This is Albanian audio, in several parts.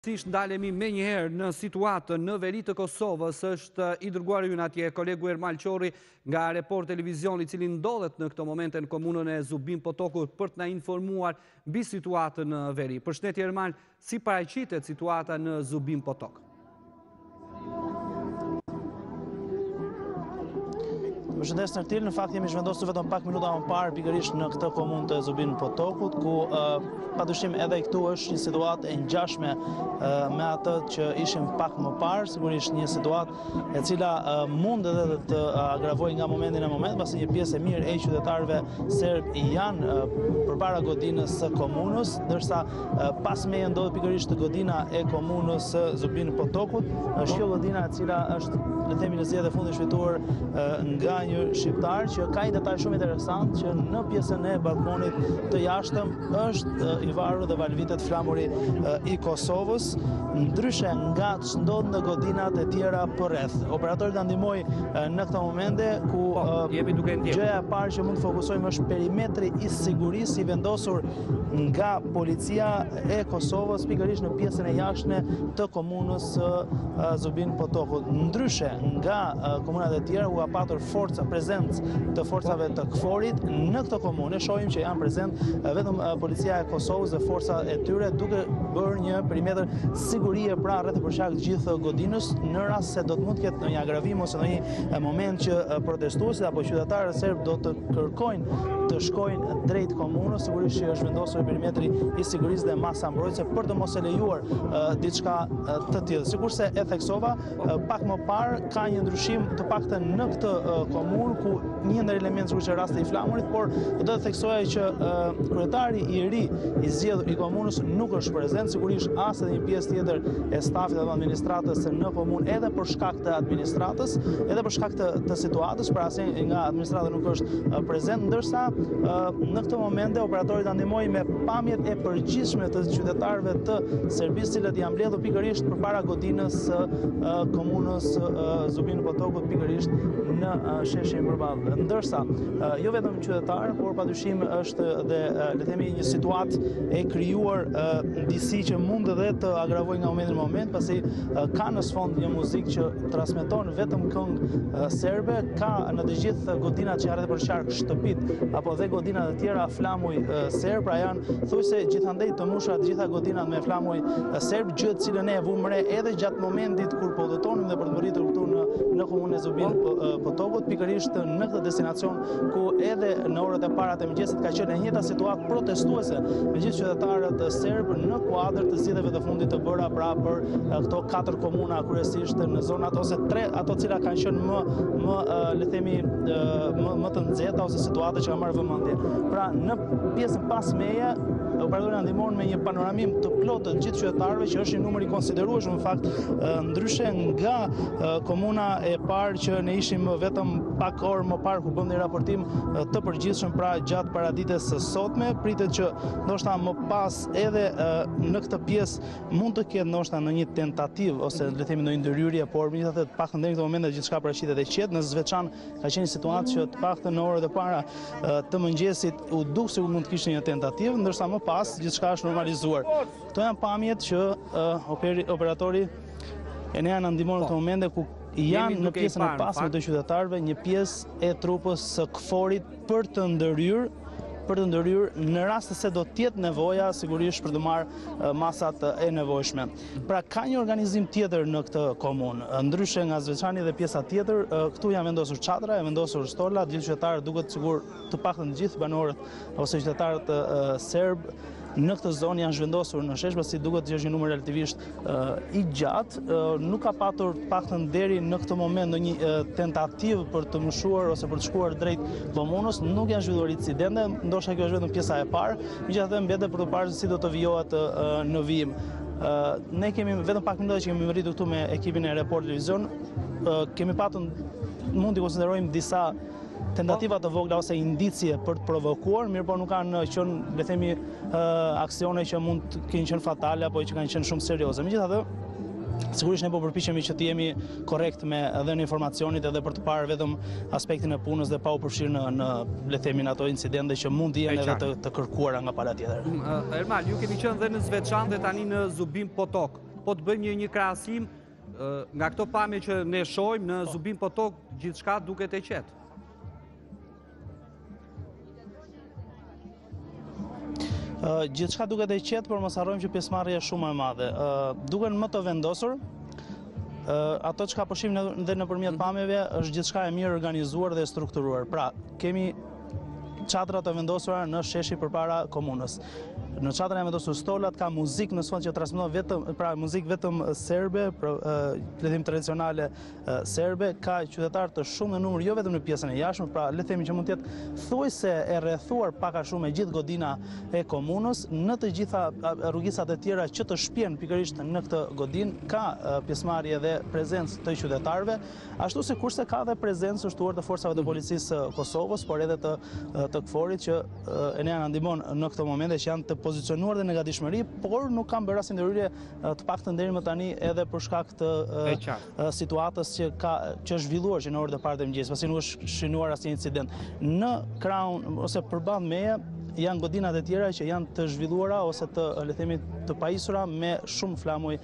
Sërish ndalemi menjëherë në situatën në veri të Kosovës, është i dërguari ynë atje kolegu Ermal Qorri nga Report Televizion, i cili ndodhet në këto momente në komunën e Zubin Potokut për të na informuar mbi situatën në veri. Përshëndetje Ermal, si paraqitet situata në Zubin Potok? Përshëndes Nertil, në fakt jemi zhvendosur vetëm pak minuta më parë pikërisht në këtë komunë të Zubin Potokut, ku pa dyshim edhe këtu është një situatë e ngjashme me atë që ishim pak më parë, sigurisht një situatë e cila mund edhe të agravojë nga momenti në moment, pasi një pjesë e mirë e qytetarëve serbë janë përpara godinës së komunës, ndërsa Pas meje ndodhet pikërisht godina e komunës së Zubin Potokut. Është kjo godina e cila është le themi në zgjedhjet e fundit është fituar nga një shqiptar që ka një detaj shumë interesant që në pjesën e balkonit të jashtëm është i varur dhe valëvitet flamuri i Kosovës ndryshe nga ç'ndodh në godinat e tjera përreth. Operatori të na ndihmojë në këto momente ku po, gjëja e parë që mund të fokusojmë është perimetri i sigurisë i vendosur nga policia e Kosovës pikërisht në pjesën e jashtme të komunës së Zubin Potokut. Ndryshe nga komunat e tjera ku ka patur forca prezencë të forcave të KFOR-it në këtë komunë shohim që janë prezent vetëm policia e Kosovës dhe forca e tyre duke bërë një perimetër sigurie pra rreth e përqark gjithë godinës në rast se do të mund të ketë ndonjë agravim ose ndonjë moment që protestuesit apo qytetarët serbë do të kërkojnë të shkojnë drejt komunës, sigurisht që është vendosur perimetri i sigurisë dhe masa mbrojtëse për të mos e lejuar diçka të tillë. Sikurse e theksova, pak më parë ka një ndryshim të paktën në këtë komunë, ku një ndër elementet siç qe rasti i flamurit, por do të theksoja që kryetari i ri i zgjedhur i komunës nuk është prezent, sigurisht as edhe një pjesë tjetër e stafit dhe administratës në komunë edhe për shkak të administratës, edhe për shkak të situatës, pra nga administrata nuk është prezent, ndërsa në këto momente operatori të na ndihmojë me pamjet e përgjithshme të qytetarëve të Serbisë, të cilët janë mbledhur pikërisht përpara godinës së komunës së Zubin Potokut, pikërisht në sheshin përballë. Ndërsa, jo vetëm qytetarë, por pa dyshim është dhe, le themi, një situatë e krijuar disi që mund dhe të agravojë nga momenti në moment, pasi Ka në sfond një muzikë që transmeton vetëm këngë serbe, ka në të gjithë godinat që janë rreth e përqark, shtëpitë, apo dhe godinat e tjera flamuj serbë, pra janë thuajse gjithandej të mbushura të gjitha godinat me flamuj serbë, gjë të cilën e vumë re edhe gjatë momentit kur po udhëtonim dhe për të mbërritur këtu në komunën e Zubin Potokut, pikërisht në këtë destinacion ku edhe në orët e para të mëngjesit ka qenë e njëjta situatë protestuese me gjithë qytetarët serbë në kuadër të zgjedhjeve të fundit të bëra pra për këto katër komuna kryesisht në zonat ose tre ato të cilat kanë qenë më më le të themi më më të nxehta ose situata që ka marrë vëmendje. Pra në pjesën pas meje operatori na ndihmon me një panoramim të plotë të gjithë qytetarëve që është një numër i konsiderueshëm në fakt ndryshe nga komuna e parë që ne ishim vetëm Pak orë më parë ku bëmë një raportim të përgjithshëm pra gjatë paradites së sotme, pritet që ndoshta më pas edhe në këtë pjesë mund të ketë ndoshta ndonjë tentativë ose le të themi ndërhyrje, por megjithatë të paktën në këto momente gjithçka paraqitet e qetë, në Zveçan ka qenë situata që të paktën në orët e para të mëngjesit u duk se mund të kishte një tentativë, ndërsa më pas gjithçka është normalizuar. Këto janë pamjet që operatori ynë na ndihmon në këto momente ku Janë në pjesën e pasme të qytetarëve një pjesë e trupës së KFOR-it për të ndërhyrë për të ndërhyrë në rast se do të jetë nevoja sigurisht për të marrë masat e nevojshme. Pra ka një organizim tjetër në këtë komunë. Ndryshe nga Zveçani dhe pjesa tjetër, këtu janë vendosur çadra, janë vendosur stola, gjithë qytetarët duket sikur Të paktën të gjithë banorët ose qytetarët serbë në këtë zonë janë zhvendosur në shesh, pasi duket që është një numër relativisht i gjatë. Nuk ka patur të paktën deri në këtë moment ndonjë tentativë për të mëshuar ose për të shkuar drejt komunës, nuk janë zhvilluar incidente, ndoshta kjo është vetëm pjesa e parë, megjithatë mbetet për të parë si do të vijohet në vijim. Ne kemi vetëm pak minuta që kemi arritur këtu me ekipin e Report Televizion, kemi patur mund të konsiderojmë disa Tentativa të vogla ose indicie për të provokuar, mirëpo nuk kanë qenë, le të themi, aksione që mund të kenë qenë fatale, apo që kanë qenë shumë serioze. Megjithatë, sigurisht ne po përpiqemi që të jemi korrekt me dhënien e informacionit edhe për të parë vetëm aspektin e punës dhe pa u përfshirë në në le të themi në ato incidente që mund të jenë edhe të, të kërkuara nga pala tjetër. Mm, Ermal, ju keni qenë dhe në Zveçan dhe tani në Zubin Potok. Po të bëjmë një një krahasim Nga këto pamje që ne shohim në po. Zubin Potok, gjithçka duket e qetë. Gjithçka duket e qetë, por mos harrojmë që pjesëmarrja është shumë e madhe. Duken më të vendosur, ato çka po shohim dhe nëpërmjet mhm. pamjeve, është gjithçka e mirëorganizuar dhe strukturuar. Pra, kemi çadra të vendosura në sheshin përpara komunës. Në çadra janë vendosur stolat, ka muzikë në sfond që transmeton vetëm pra muzikë vetëm serbe, pra le të themi tradicionale serbe, ka qytetarë të shumë në numër jo vetëm në pjesën e jashtme, pra le të themi që mund të jetë thuajse e rrethuar pak a shumë e gjithë godina e komunës, në të gjitha rrugicat e tjera që të shpien pikërisht në këtë godinë ka pjesëmarrje dhe prezencë të qytetarëve. Ashtu sikurse ka dhe prezencë të shtuar të forcave të mhm. policisë së Kosovës, por edhe të të KFOR-it që edhe na ndihmon në këto momente që janë të pozicionuar dhe në gatishmëri, por nuk kanë bërë asnjë ndërhyrje të paktën deri më tani edhe për shkak të situatës që ka që është zhvilluar që në orët e parë të mëngjesit, pasi nuk është shënuar asnjë incident. Në krahun ose përballë meje janë godinat e tjera që janë të zhvilluara ose të le të themi të pajisura me shumë flamuj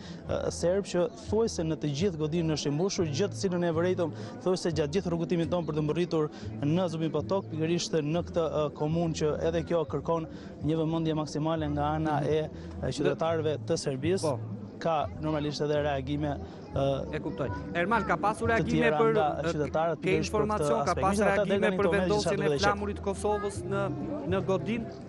serb që Thuajse në të gjithë godinën është i mbushur, gjë të cilën e vërejtëm thuajse gjatë gjithë rrugëtimit tonë për të mbërritur në Zubin Potok, pikërisht në këtë komunë që edhe kjo kërkon një vëmendje maksimale nga ana e qytetarëve të Serbisë. Po ka normalisht edhe reagime. E kuptoj. Ermal ka pasur reagime për qytetarët, ke informacion ka pasur reagime për vendosjen e flamurit të Kosovës në në godinë?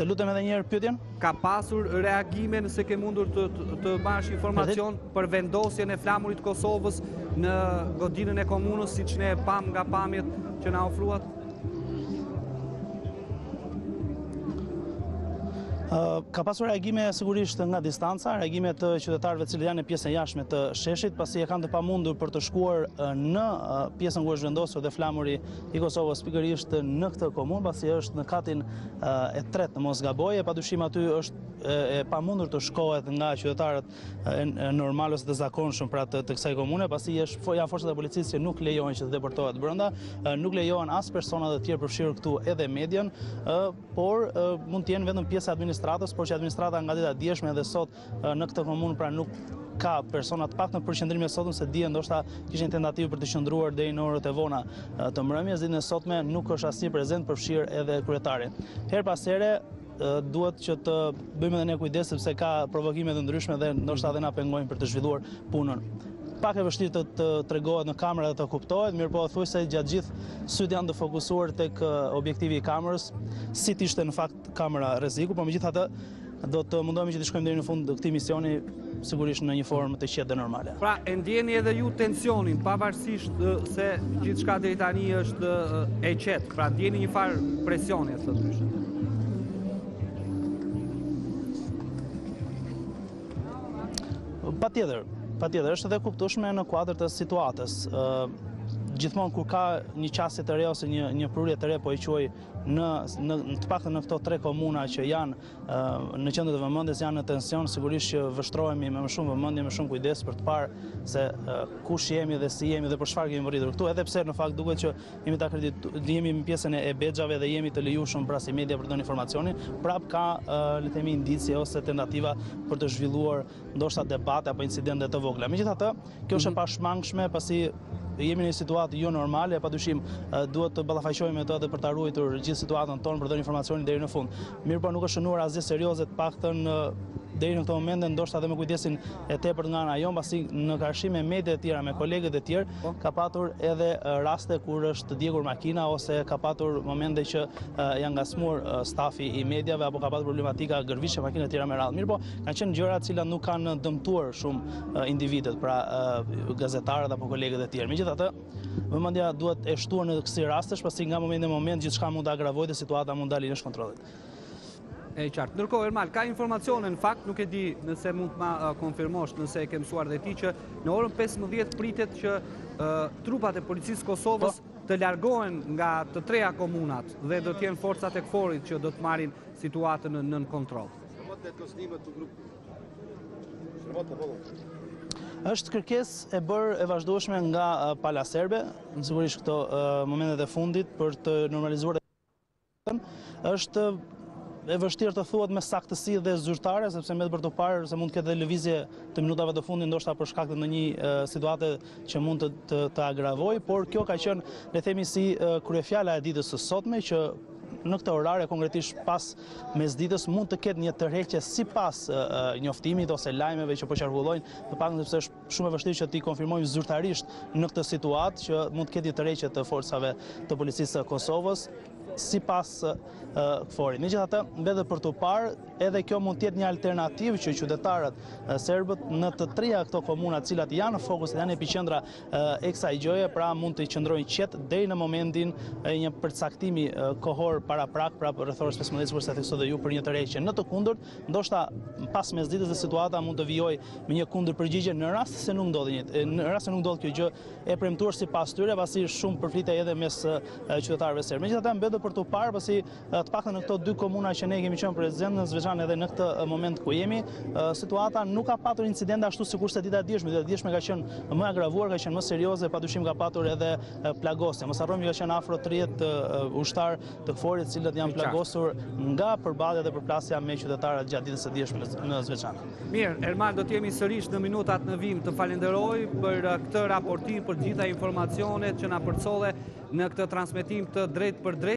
Të lutem edhe njëherë pyetjen? Ka pasur reagime nëse ke mundur të, të marrësh informacion për vendosjen e flamurit të Kosovës në godinën e komunës, siç ne pamë nga pamjet që na ofruat? Ka pasur reagime sigurisht nga distanca, reagime të qytetarëve cilët janë në pjesën e jashtme të sheshit, pasi e kanë të pamundur për të shkuar në pjesën ku është vendosur dhe flamuri i Kosovës pikërisht në këtë komunë, pasi është në katin e tretë në mos gaboj, e padyshim aty është e pamundur të shkohet nga qytetarët normalë ose të zakonshëm pra të, të kësaj komune, pasi është janë forcat e policisë që nuk lejojnë që të depërtohet brenda, nuk lejohen as persona të tjerë përfshirë këtu edhe median, por mund të jenë vetëm pjesë e administratës, por që administrata nga dita e djeshme edhe sot në këtë komunë pra nuk ka persona të paktën për qëndrimin e sotëm se dje ndoshta kishin tentativë për të qëndruar deri në orët e vona të mbrëmjes, ditën e sotme nuk është asnjë prezent përfshirë edhe kryetarin. Herë pas here duhet që të bëjmë edhe ne kujdes sepse ka provokime të ndryshme dhe ndoshta edhe na pengojnë për të zhvilluar punën. Pak e vështirë të, të tregohet në kamerë dhe të kuptohet, mirëpo thuajse gjatë gjithë sytë janë të fokusuar tek objektivi i kamerës, si të ishte në fakt kamera rreziku, por megjithatë do të mundohemi që t'i shkojmë deri në fund këtij misioni sigurisht në një formë të qetë dhe normale. Pra, e ndjeni edhe ju tensionin, pavarësisht se gjithçka deri tani është e qetë, pra ndjeni njëfarë presioni, e së të dyshë. Patjetër, patjetër, është edhe e kuptueshme në kuadër të situatës. Gjithmonë kur ka një qasje të re ose një, një prurje të re, po e quaj në, në, në të paktën në këto tre komuna që janë Në qendër të vëmendjes janë në tension, sigurisht që vështrohemi me më shumë vëmendje, me shumë kujdes për të parë se kush jemi dhe si jemi dhe për çfarë kemi mbërritur këtu, edhe pse në fakt duket që jemi të akredituar, jemi në pjesën e bexhave dhe jemi të lejueshëm pra si media për të dhënë informacionin, prap ka le të themi indicie ose tentativa për të zhvilluar ndoshta debate apo incidente të vogla. Megjithatë, kjo është e mhm. pashmangshme pasi jemi në një situatë jo normale, padyshim duhet të ballafaqohemi me të dhe për ta ruajtur gjithë situatën tonë për të dhënë informacionin deri në fund. Mirëpo nuk është shënuar asgjë serioze të paktën deri në këtë moment ndoshta edhe me kujdesin e tepërt nga ana jonë, pasi në krahasim me mediat e tjera, me kolegët e tjerë, po. ka patur edhe raste kur është djegur makina ose ka patur momente që janë ngacmuar stafi i mediave apo ka patur problematika gërvishje makinash e të tjera me radhë. Mirëpo Kanë qenë gjëra të cilat nuk kanë dëmtuar shumë individët, pra gazetarët apo kolegët e tjerë. Megjithatë, vëmendja duhet e shtuar në kësi rastesh, pasi nga momenti në moment gjithçka mund të agravojë dhe situata mund të dalë jashtë kontrollit. E qartë. Ndërkohë Ermal ka informacione në fakt, nuk e di nëse mund të ma konfirmosh, nëse e ke mësuar dhe ti që në orën 15 pritet që trupat e policisë së Kosovës po. të largohen nga të treja komunat dhe do të jenë forcat e KFOR-it që do të marrin situatën nën kontroll. Është kërkesë e bërë e vazhdueshme nga pala serbe, në sigurisht këto momentet e fundit për të normalizuar dhe është e vështirë ta thuash me saktësi dhe zyrtare, sepse mbetet për t'u parë se mund të ketë edhe lëvizje të minutave të fundit, ndoshta për shkak të ndonjë situate që mund të të agravojë, por kjo ka qenë, le të themi si kryefjala e ditës së sotme, që në këto orare, konkretisht pas Mesditës mund të ketë një tërheqje sipas njoftimit ose lajmeve që po qarkullojnë, të paktën sepse është shumë e vështirë që t'i konfirmojmë zyrtarisht në këtë situatë që mund të ketë një tërheqje të forcave të policisë së Kosovës sipas KFOR-it. Megjithatë, mbetet për t'u parë, edhe kjo mund të jetë një alternativë që qytetarët serbët në të treja këto komuna, të cilat janë në fokus, janë epiqendra e kësaj gjëje, pra mund të qëndrojnë qetë deri në momentin e një përcaktimi kohor paraprak, pra rreth orës 15 sikurse e theksove dhe ju për një tërheqje. Në të kundërt, ndoshta pas mesditës dhe situata mund të vijojë me një kundërpërgjigje në rast se nuk ndodh një në rast se nuk ndodh kjo gjë e premtuar sipas tyre, pasi shumë përflitet edhe mes qytetarëve serbë. Megjithatë, mbetet për t'u parë pasi të paktën në këto dy komuna që ne kemi qenë prezent në Zveçan edhe në këtë moment ku jemi, situata nuk ka patur incidente ashtu sikurse dita e djeshme, dita e djeshme ka qenë më e agravuar, ka qenë më serioze, padyshim ka patur edhe plagosje. Mos harrojmë kanë qenë afro 30 ushtarë të KFOR-it të cilët janë plagosur nga përballja dhe përplasja me qytetarët gjatë ditës së djeshme në Zveçan. Mirë, Ermal, do të jemi sërish në minutat në vijim të falenderoj për këtë raportim, për të gjitha informacionet që na përcolle Në këtë transmetim të drejtpërdrejtë.